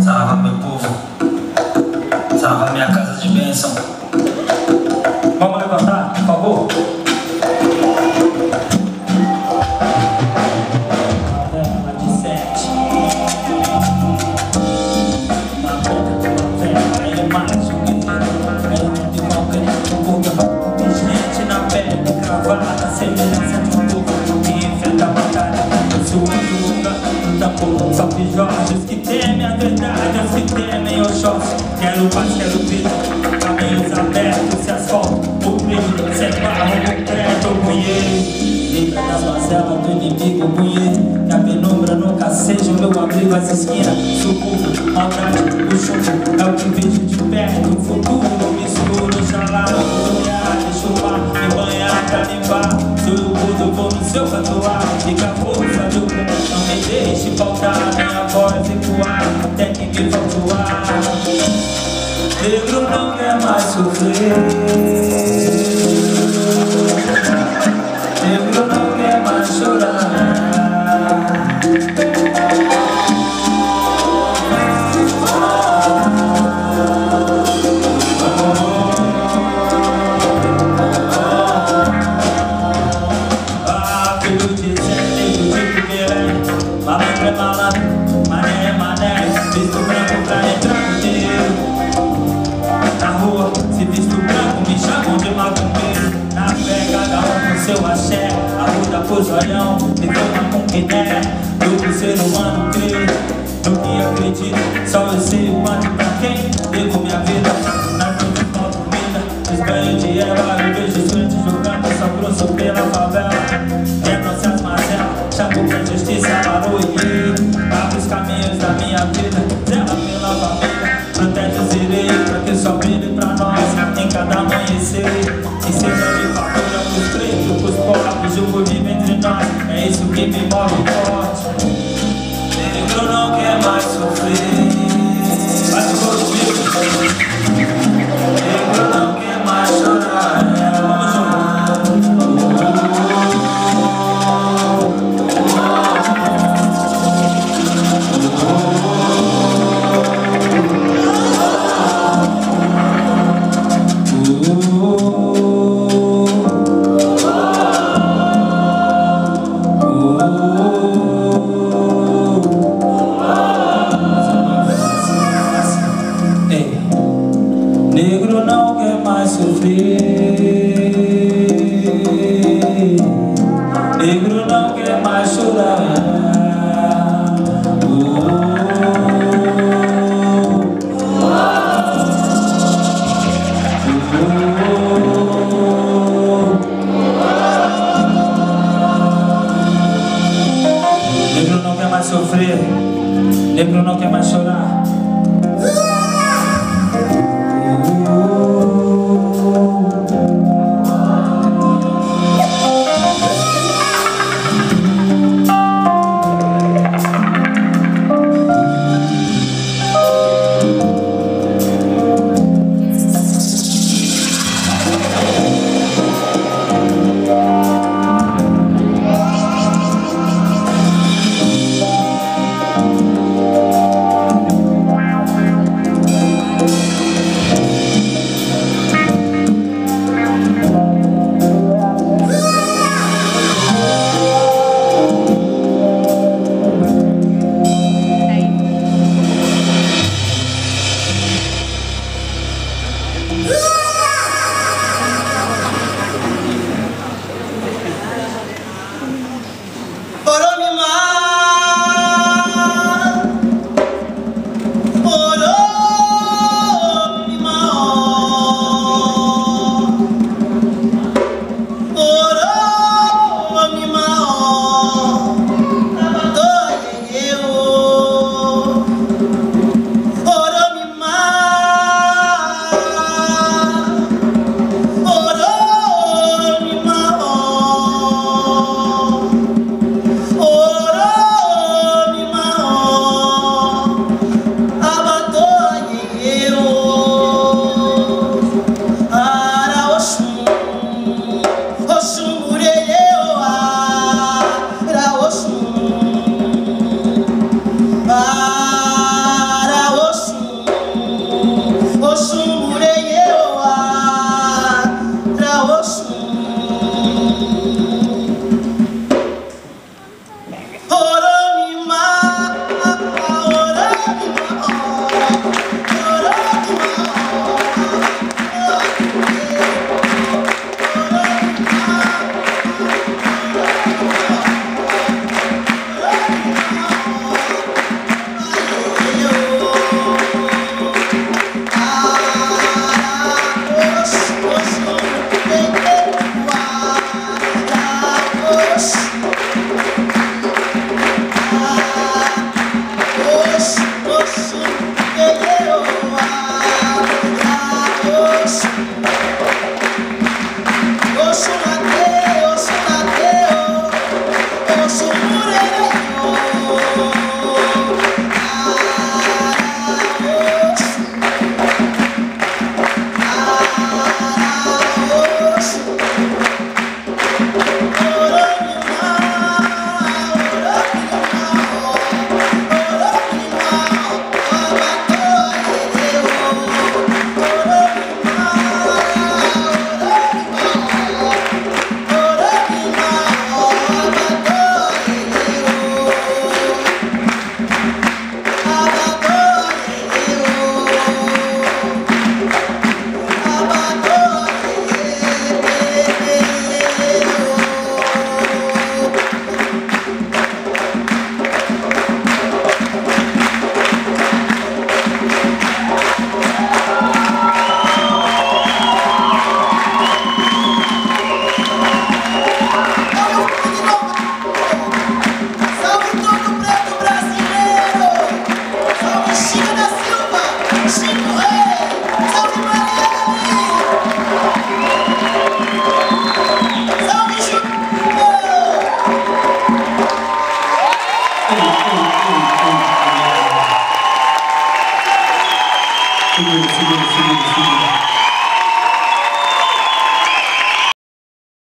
Salva meu povo. Salva minha casa de bênção. Salve Jorge. Os que temem a verdade, os que temem Oxóssi. Quero paz, quero vida, caminhos abertos, se asfalto, o brilho, separa o concreto, o bunheiro. Livra das mazelas do inimigo, bunheiro. Que a penumbra nunca seja o meu abrigo, as esquinas, sucubo, maldade, o chumbo. É o que vejo de perto, o futuro, me escuro, xalá, olhar, me chupar, me banhar pra limpar. Sou o mundo, vou no seu cantoar, fica Ecoar, até que me ar. Negro não quer mais sofrer. De macumbeiro Na fé, cada um com seu axé Arruda pro zoião, me deu uma conquiné Todo ser humano crê no que acredita Só eu sei quanto pra quem devo minha vida. Na noite falta comida, desbanho de erva Sofrer. Negro não quer mais chorar. Negro não quer mais sofrer. Negro não quer mais chorar.